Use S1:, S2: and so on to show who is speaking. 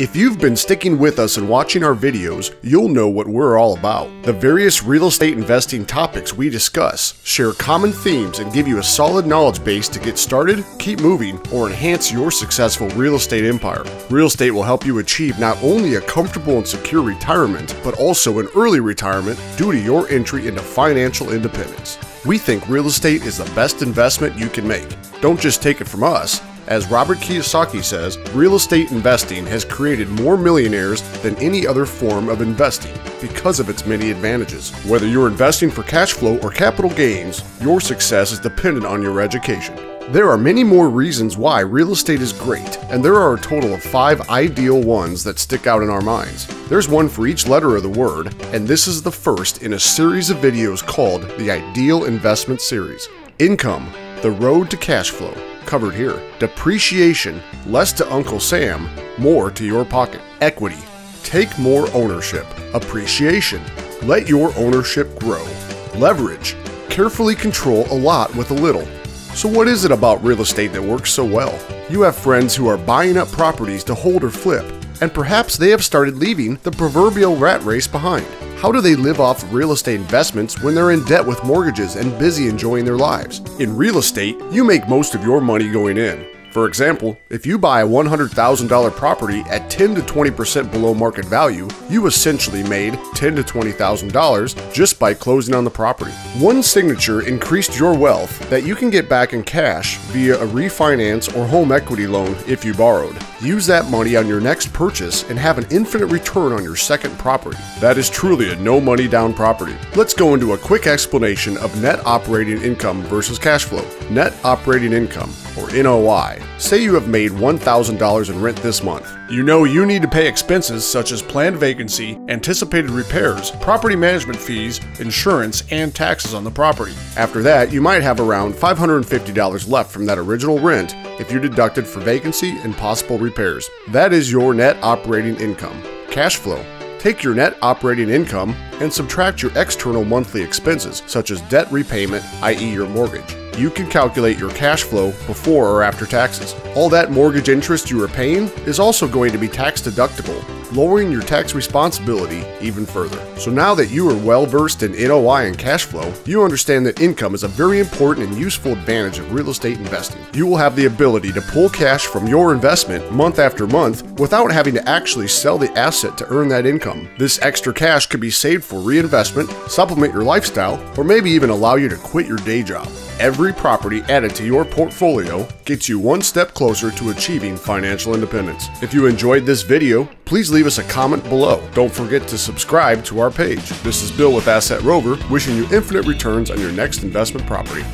S1: If you've been sticking with us and watching our videos, you'll know what we're all about. The various real estate investing topics we discuss share common themes and give you a solid knowledge base to get started, keep moving, or enhance your successful real estate empire. Real estate will help you achieve not only a comfortable and secure retirement, but also an early retirement due to your entry into financial independence. We think real estate is the best investment you can make. Don't just take it from us. As Robert Kiyosaki says, real estate investing has created more millionaires than any other form of investing because of its many advantages. Whether you're investing for cash flow or capital gains, your success is dependent on your education. There are many more reasons why real estate is great, and there are a total of five ideal ones that stick out in our minds. There's one for each letter of the word, and this is the first in a series of videos called the Ideal Investment Series. Income, the road to cash flow covered here. Depreciation, less to Uncle Sam, more to your pocket. Equity, take more ownership. Appreciation, let your ownership grow. Leverage, carefully control a lot with a little. So, what is it about real estate that works so well? You have friends who are buying up properties to hold or flip, and perhaps they have started leaving the proverbial rat race behind. How do they live off real estate investments when they're in debt with mortgages and busy enjoying their lives? In real estate, you make most of your money going in. For example, if you buy a $100,000 property at 10 to 20% below market value, you essentially made 10 to $20,000 just by closing on the property. One signature increased your wealth that you can get back in cash via a refinance or home equity loan if you borrowed. Use that money on your next purchase and have an infinite return on your second property. That is truly a no money down property. Let's go into a quick explanation of net operating income versus cash flow. Net operating income, or NOI. Say you have made $1,000 in rent this month. You know you need to pay expenses such as planned vacancy, anticipated repairs, property management fees, insurance, and taxes on the property. After that, you might have around $550 left from that original rent if you deducted for vacancy and possible repairs. That is your net operating income. Cash flow. Take your net operating income and subtract your external monthly expenses, such as debt repayment, i.e., your mortgage you can calculate your cash flow before or after taxes. All that mortgage interest you are paying is also going to be tax deductible, lowering your tax responsibility even further. So now that you are well versed in NOI and cash flow, you understand that income is a very important and useful advantage of real estate investing. You will have the ability to pull cash from your investment month after month without having to actually sell the asset to earn that income. This extra cash could be saved for reinvestment, supplement your lifestyle, or maybe even allow you to quit your day job. Every property added to your portfolio gets you one step closer to achieving financial independence. If you enjoyed this video, please leave us a comment below. Don't forget to subscribe to our page. This is Bill with Asset Rover, wishing you infinite returns on your next investment property.